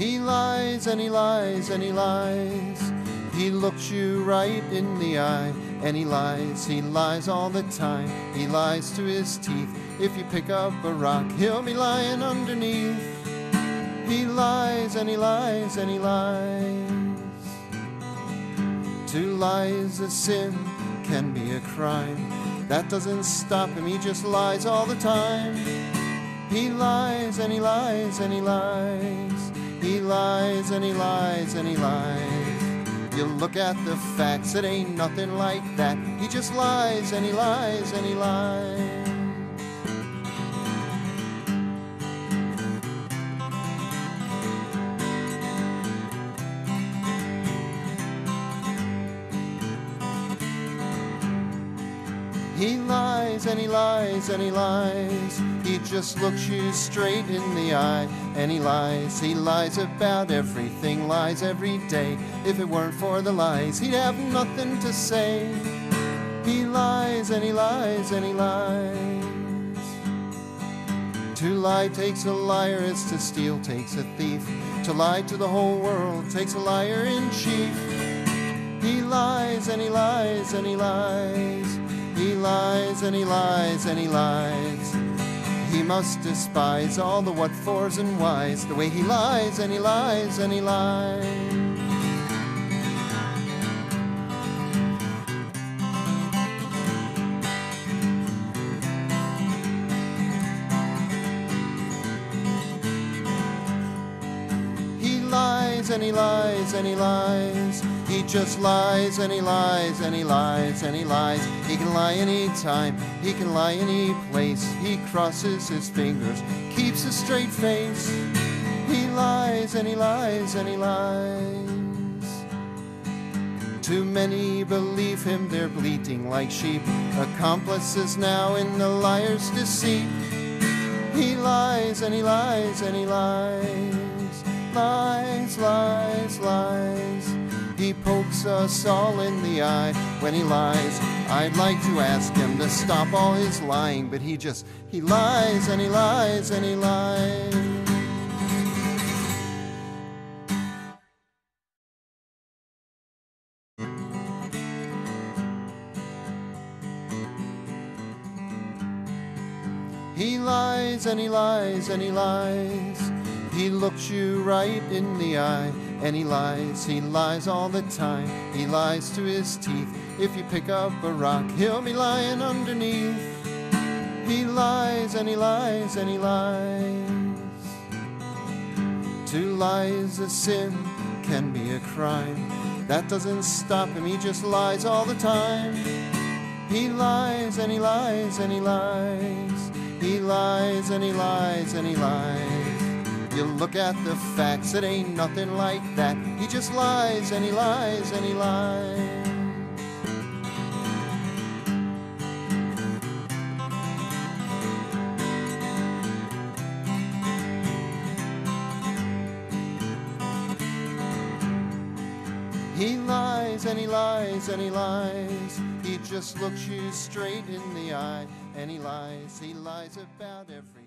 He lies and he lies and he lies. He looks you right in the eye and he lies. He lies all the time. He lies to his teeth. If you pick up a rock, he'll be lying underneath. He lies and he lies and he lies. Two lies a sin can be a crime. That doesn't stop him, he just lies all the time. He lies and he lies and he lies. He lies and he lies and he lies. You look at the facts, it ain't nothing like that. He just lies and he lies and he lies. He lies and he lies and he lies. He just looks you straight in the eye and he lies. He lies about everything, lies every day. If it weren't for the lies, he'd have nothing to say. He lies and he lies and he lies. To lie takes a liar, it's to steal takes a thief. To lie to the whole world takes a liar in chief. He lies and he lies and he lies. He lies and he lies and he lies. Must despise all the what fors and whys, the way he lies and he lies and he lies. He lies and he lies and he lies. He just lies and he lies and he lies and he lies. He can lie any time, he can lie any place. He crosses his fingers, keeps a straight face. He lies and he lies and he lies. Too many believe him, they're bleating like sheep. Accomplices now in the liar's deceit. He lies and he lies and he lies. Lies, lies, lies. Pokes us all in the eye when he lies. I'd like to ask him to stop all his lying, but he just, he lies and he lies and he lies. He lies and he lies and he lies. He looks you right in the eye and he lies. He lies all the time. He lies to his teeth. If you pick up a rock, he'll be lying underneath. He lies and he lies and he lies. Two lies a sin can be a crime. That doesn't stop him, he just lies all the time. He lies and he lies and he lies. He lies and he lies and he lies. You look at the facts, it ain't nothing like that. He just lies and he lies and he lies. He lies and he lies and he lies. He just looks you straight in the eye and he lies. He lies about everything.